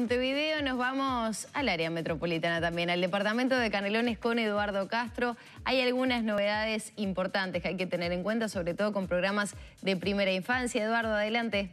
Montevideo nos vamos al área metropolitana también, al departamento de Canelones con Eduardo Castro. Hay algunas novedades importantes que hay que tener en cuenta, sobre todo con programas de primera infancia. Eduardo, adelante.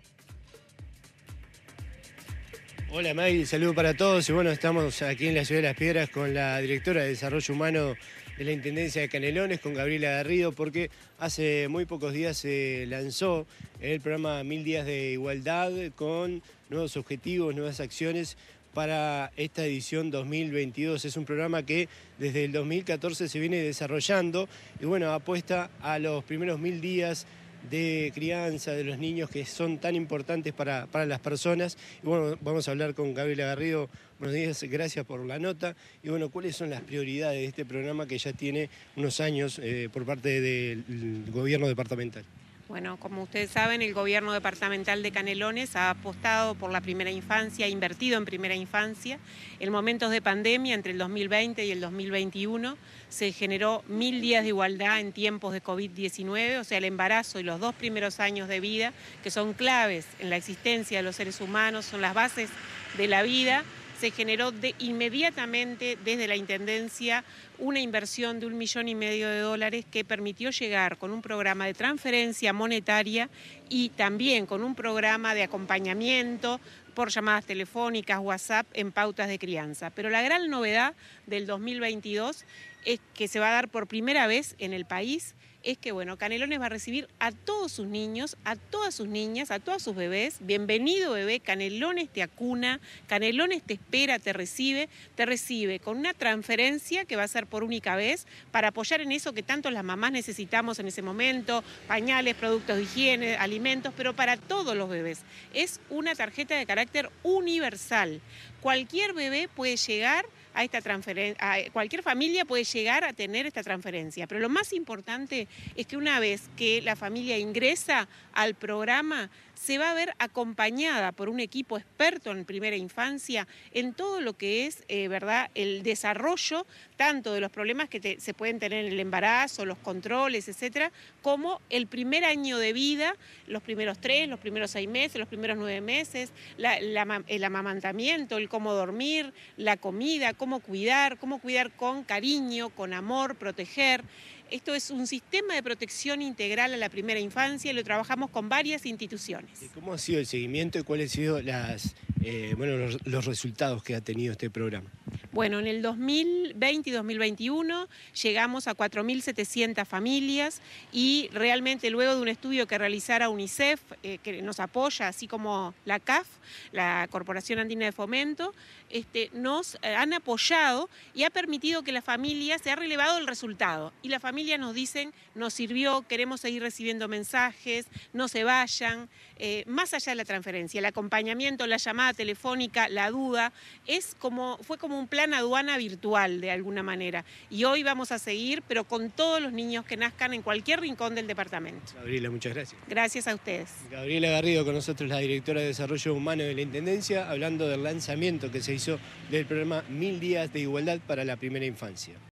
Hola Maggie, saludo para todos y bueno, estamos aquí en la Ciudad de las Piedras con la directora de Desarrollo Humano de la Intendencia de Canelones, con Gabriela Garrido, porque hace muy pocos días se lanzó el programa Mil Días de Igualdad con nuevos objetivos, nuevas acciones para esta edición 2022. Es un programa que desde el 2014 se viene desarrollando y bueno, apuesta a los primeros mil días de crianza de los niños que son tan importantes para, las personas. Y bueno, vamos a hablar con Gabriela Garrido. Buenos días, gracias por la nota. Y bueno, ¿cuáles son las prioridades de este programa que ya tiene unos años eh, por parte del gobierno departamental? Bueno, como ustedes saben, el gobierno departamental de Canelones ha apostado por la primera infancia, ha invertido en primera infancia. En momentos de pandemia, entre el 2020 y el 2021, se generó mil días de igualdad en tiempos de COVID-19, o sea, el embarazo y los dos primeros años de vida, que son claves en la existencia de los seres humanos, son las bases de la vida se generó de inmediatamente desde la Intendencia una inversión de un millón y medio de dólares que permitió llegar con un programa de transferencia monetaria y también con un programa de acompañamiento por llamadas telefónicas, WhatsApp, en pautas de crianza. Pero la gran novedad del 2022 es que se va a dar por primera vez en el país es que, bueno, Canelones va a recibir a todos sus niños, a todas sus niñas, a todos sus bebés. Bienvenido, bebé. Canelones te acuna, Canelones te espera, te recibe, te recibe con una transferencia que va a ser por única vez para apoyar en eso que tanto las mamás necesitamos en ese momento, pañales, productos de higiene, alimentos, pero para todos los bebés. Es una tarjeta de carácter universal. Cualquier bebé puede llegar a esta transferencia, cualquier familia puede llegar a tener esta transferencia, pero lo más importante es que una vez que la familia ingresa al programa, se va a ver acompañada por un equipo experto en primera infancia en todo lo que es, eh, ¿verdad?, el desarrollo tanto de los problemas que se pueden tener en el embarazo, los controles, etcétera, como el primer año de vida, los primeros tres, los primeros seis meses, los primeros nueve meses, el amamantamiento, el cómo dormir, la comida, cómo cuidar, cómo cuidar con cariño, con amor, proteger. Esto es un sistema de protección integral a la primera infancia y lo trabajamos con varias instituciones. ¿Cómo ha sido el seguimiento y cuáles han sido eh, bueno, los resultados que ha tenido este programa? Bueno, en el 2020 y 2021 llegamos a 4.700 familias y realmente luego de un estudio que realizara UNICEF, eh, que nos apoya, así como la CAF, la Corporación Andina de Fomento, este, nos eh, han apoyado y ha permitido que la familia se ha relevado el resultado. Y la familia nos dicen, nos sirvió, queremos seguir recibiendo mensajes, no se vayan, eh, más allá de la transferencia, el acompañamiento, la llamada telefónica, la duda, es como, fue como un plan aduana virtual de alguna manera. Y hoy vamos a seguir, pero con todos los niños que nazcan en cualquier rincón del departamento. Gabriela, muchas gracias. Gracias a ustedes. Gabriela Garrido con nosotros, la directora de Desarrollo Humano de la Intendencia, hablando del lanzamiento que se hizo del programa Mil Días de Igualdad para la Primera Infancia.